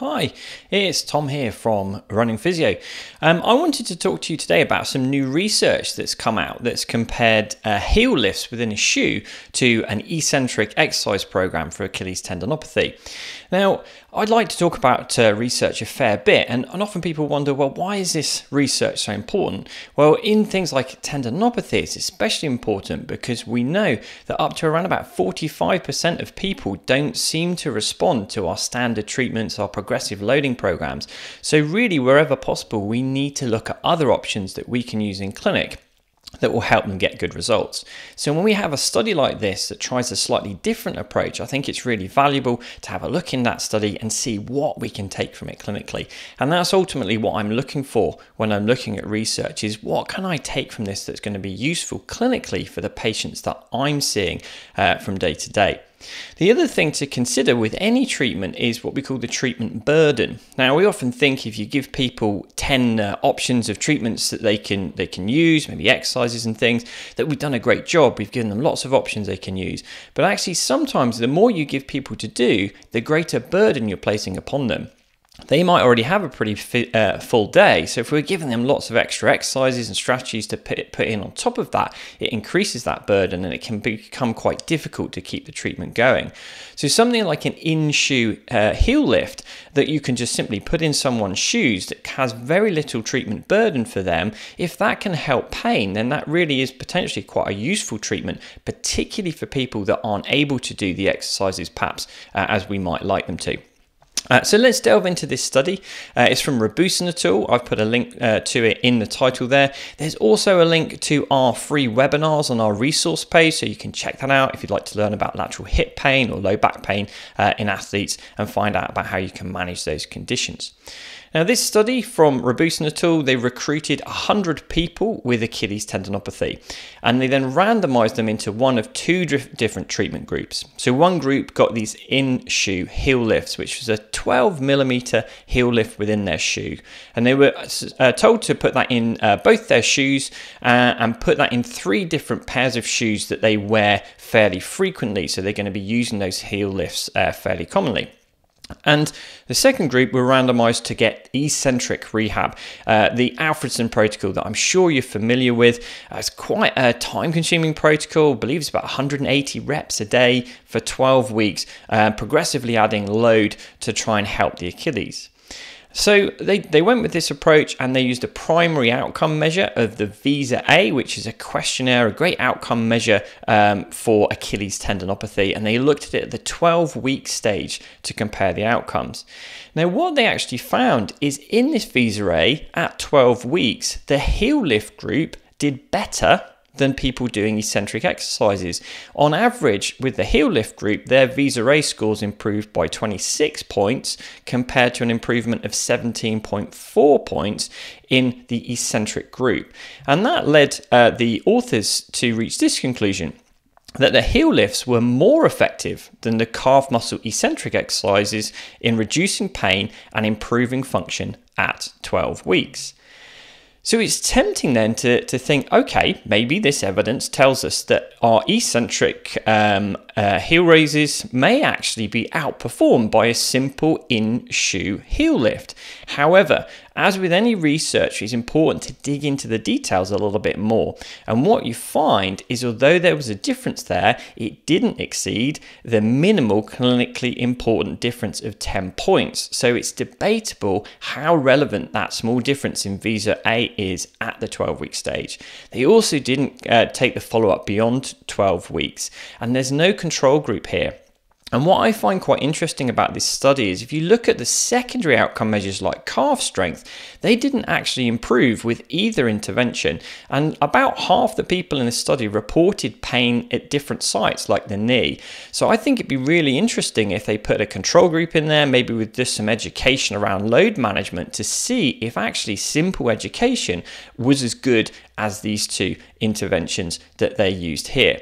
Hi, it's Tom here from Running Physio. Um, I wanted to talk to you today about some new research that's come out that's compared uh, heel lifts within a shoe to an eccentric exercise program for Achilles tendinopathy. Now, I'd like to talk about uh, research a fair bit, and, and often people wonder, well, why is this research so important? Well, in things like tendinopathy, it's especially important because we know that up to around about 45% of people don't seem to respond to our standard treatments, our progressive loading programs. So, really, wherever possible, we need to look at other options that we can use in clinic that will help them get good results. So, when we have a study like this that tries a slightly different approach, I think it's really valuable to have a look in that study and see what we can take from it clinically. And that's ultimately what I'm looking for when I'm looking at research is what can I take from this that's going to be useful clinically for the patients that I'm seeing uh, from day to day. The other thing to consider with any treatment is what we call the treatment burden. Now, we often think if you give people 10 uh, options of treatments that they can they can use, maybe exercises and things, that we've done a great job. We've given them lots of options they can use. But actually sometimes the more you give people to do, the greater burden you're placing upon them they might already have a pretty fi- uh, full day. So if we're giving them lots of extra exercises and strategies to put, put in on top of that, it increases that burden and it can become quite difficult to keep the treatment going. So something like an in-shoe uh, heel lift that you can just simply put in someone's shoes that has very little treatment burden for them, if that can help pain, then that really is potentially quite a useful treatment, particularly for people that aren't able to do the exercises perhaps uh, as we might like them to. Uh, so let's delve into this study. Uh, it's from Rabusin et al. I've put a link uh, to it in the title there. There's also a link to our free webinars on our resource page, so you can check that out if you'd like to learn about lateral hip pain or low back pain uh, in athletes and find out about how you can manage those conditions. Now, this study from Rabusin et al., they recruited 100 people with Achilles tendinopathy, and they then randomized them into one of two different treatment groups. So, one group got these in shoe heel lifts, which was a 12 millimeter heel lift within their shoe, and they were uh, told to put that in uh, both their shoes uh, and put that in three different pairs of shoes that they wear fairly frequently. So, they're going to be using those heel lifts uh, fairly commonly. And the second group were randomized to get eccentric rehab, uh, the Alfredson protocol that I'm sure you're familiar with. Uh, it's quite a time consuming protocol, I believe it's about 180 reps a day for 12 weeks, uh, progressively adding load to try and help the Achilles. So they, they went with this approach and they used a primary outcome measure of the VISA A, which is a questionnaire, a great outcome measure um, for Achilles tendinopathy, and they looked at it at the 12 week stage to compare the outcomes. Now, what they actually found is in this VISA A at 12 weeks, the heel lift group did better than people doing eccentric exercises. On average, with the heel lift group, their VISA A scores improved by 26 points compared to an improvement of 17.4 points in the eccentric group. And that led uh, the authors to reach this conclusion that the heel lifts were more effective than the calf muscle eccentric exercises in reducing pain and improving function at 12 weeks. So it's tempting then to, to think, okay, maybe this evidence tells us that our eccentric um, uh, heel raises may actually be outperformed by a simple in shoe heel lift. However, as with any research, it's important to dig into the details a little bit more. And what you find is, although there was a difference there, it didn't exceed the minimal clinically important difference of 10 points. So it's debatable how relevant that small difference in Visa A is at the 12 week stage. They also didn't uh, take the follow up beyond 12 weeks, and there's no control group here. And what I find quite interesting about this study is if you look at the secondary outcome measures like calf strength, they didn't actually improve with either intervention. And about half the people in the study reported pain at different sites, like the knee. So I think it'd be really interesting if they put a control group in there, maybe with just some education around load management to see if actually simple education was as good as these two interventions that they used here.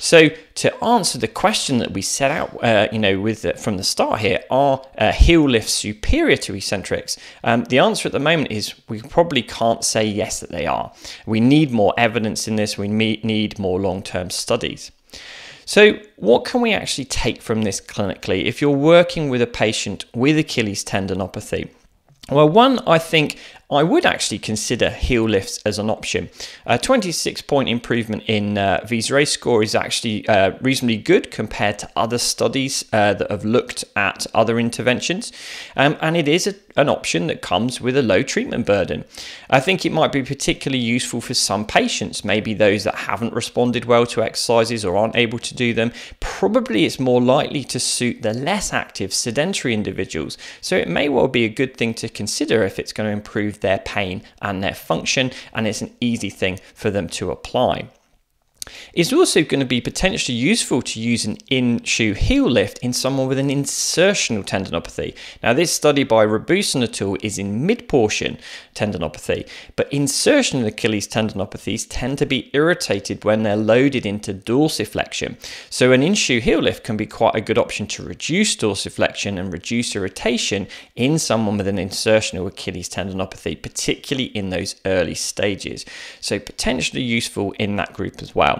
So to answer the question that we set out, uh, you know, with from the start here, are uh, heel lifts superior to eccentrics? Um, the answer at the moment is we probably can't say yes that they are. We need more evidence in this. We need more long-term studies. So, what can we actually take from this clinically if you're working with a patient with Achilles tendinopathy? Well, one, I think I would actually consider heel lifts as an option. A 26 point improvement in uh, score is actually uh, reasonably good compared to other studies uh, that have looked at other interventions. Um, and it is a, an option that comes with a low treatment burden. I think it might be particularly useful for some patients, maybe those that haven't responded well to exercises or aren't able to do them. Probably it's more likely to suit the less active sedentary individuals. So it may well be a good thing to consider if it's going to improve their pain and their function, and it's an easy thing for them to apply. It's also going to be potentially useful to use an in shoe heel lift in someone with an insertional tendinopathy. Now, this study by Rabusin et al. is in mid portion tendinopathy, but insertional Achilles tendinopathies tend to be irritated when they're loaded into dorsiflexion. So, an in shoe heel lift can be quite a good option to reduce dorsiflexion and reduce irritation in someone with an insertional Achilles tendinopathy, particularly in those early stages. So, potentially useful in that group as well.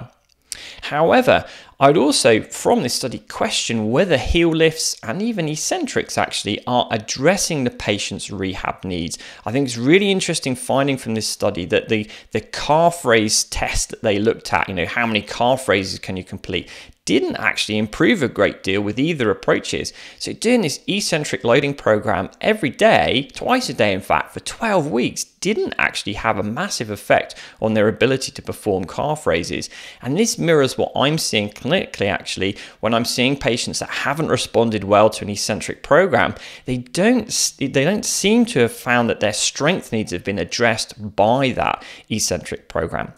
However, I'd also, from this study, question whether heel lifts and even eccentrics actually are addressing the patient's rehab needs. I think it's really interesting finding from this study that the, the calf raise test that they looked at, you know, how many calf raises can you complete, didn't actually improve a great deal with either approaches. So doing this eccentric loading program every day, twice a day in fact, for 12 weeks, didn't actually have a massive effect on their ability to perform calf raises. And this mirrors what I'm seeing clinically actually when I'm seeing patients that haven't responded well to an eccentric program. They don't they don't seem to have found that their strength needs have been addressed by that eccentric program.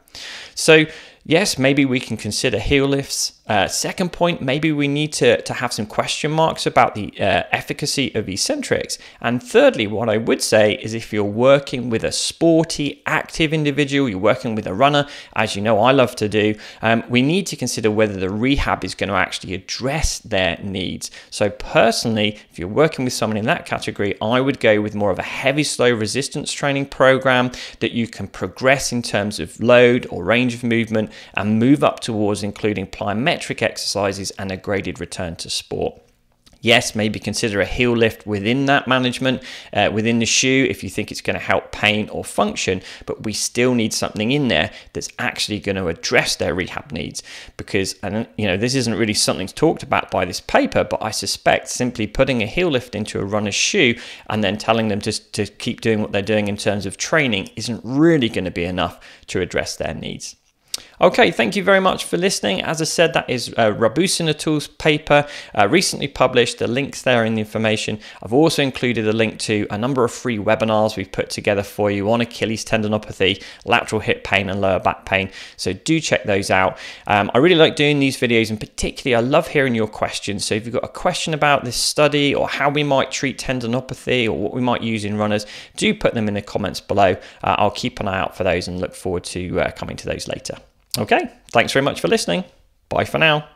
So yes, maybe we can consider heel lifts. Uh, second point, maybe we need to, to have some question marks about the uh, efficacy of eccentrics. And thirdly, what I would say is if you're working with a sporty, active individual, you're working with a runner, as you know I love to do, um, we need to consider whether the rehab is going to actually address their needs. So personally, if you're working with someone in that category, I would go with more of a heavy, slow resistance training program that you can progress in terms of load or range of movement and move up towards including plyometric exercises and a graded return to sport. Yes, maybe consider a heel lift within that management, uh, within the shoe, if you think it's going to help pain or function, but we still need something in there that's actually going to address their rehab needs. Because, and you know, this isn't really something talked about by this paper, but I suspect simply putting a heel lift into a runner's shoe and then telling them to, to keep doing what they're doing in terms of training isn't really going to be enough to address their needs. Okay, thank you very much for listening. As I said, that is uh, Rabusin et paper, uh, recently published. The link's there in the information. I've also included a link to a number of free webinars we've put together for you on Achilles tendinopathy, lateral hip pain, and lower back pain. So do check those out. Um, I really like doing these videos, and particularly, I love hearing your questions. So if you've got a question about this study or how we might treat tendinopathy or what we might use in runners, do put them in the comments below. Uh, I'll keep an eye out for those and look forward to uh, coming to those later. Okay, thanks very much for listening. Bye for now.